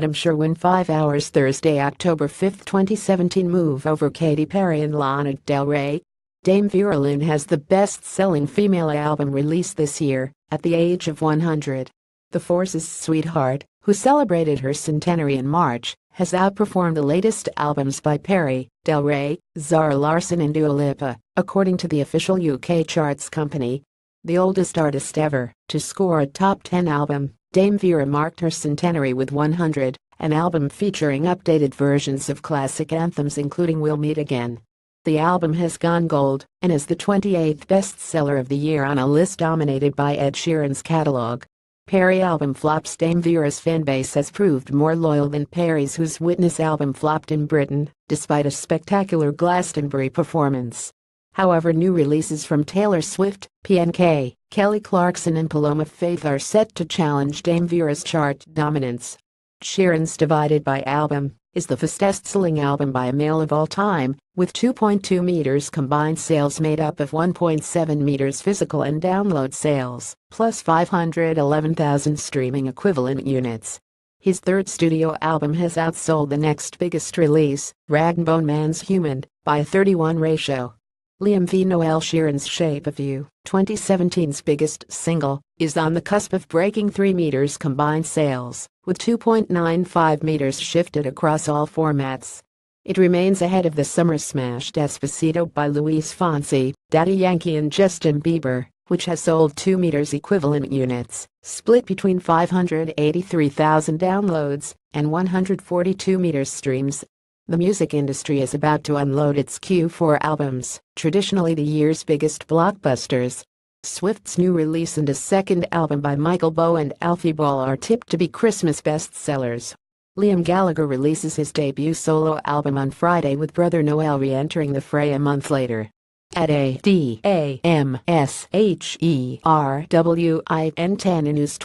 Adam Sherwin 5 hours Thursday, October 5, 2017 Move over Katy Perry and Lana Del Rey. Dame Vera Lynn has the best-selling female album released this year, at the age of 100. The Force's Sweetheart, who celebrated her centenary in March, has outperformed the latest albums by Perry, Del Rey, Zara Larsson and Dua Lipa, according to the official UK charts company. The oldest artist ever to score a top 10 album, Dame Vera marked her centenary with 100, an album featuring updated versions of classic anthems including We'll Meet Again. The album has gone gold and is the 28th bestseller of the year on a list dominated by Ed Sheeran's catalog. Perry album flops Dame Vera's fanbase has proved more loyal than Perry's whose Witness album flopped in Britain, despite a spectacular Glastonbury performance. However new releases from Taylor Swift, PNK, Kelly Clarkson and Paloma Faith are set to challenge Dame Vera's chart dominance. Sheeran's Divided by album is the fastest-selling album by a male of all time, with 2.2 meters combined sales made up of 1.7 meters physical and download sales, plus 511,000 streaming equivalent units. His third studio album has outsold the next biggest release, Rag & Bone Man's Human, by a 31 ratio. Liam V. Noel Sheeran's Shape of You, 2017's biggest single, is on the cusp of breaking 3 meters combined sales, with 2.95 meters shifted across all formats. It remains ahead of the summer smash Despacito by Luis Fonsi, Daddy Yankee and Justin Bieber, which has sold 2 meters equivalent units, split between 583,000 downloads and 142 meters streams the music industry is about to unload its Q4 albums, traditionally the year's biggest blockbusters. Swift's new release and a second album by Michael Bowe and Alfie Ball are tipped to be Christmas bestsellers. Liam Gallagher releases his debut solo album on Friday with brother Noel re-entering the fray a month later. At A D A M S H E R W I N 10 news.co.uk